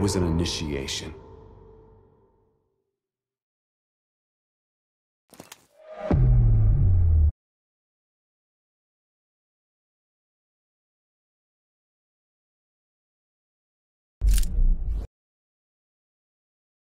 It was an initiation.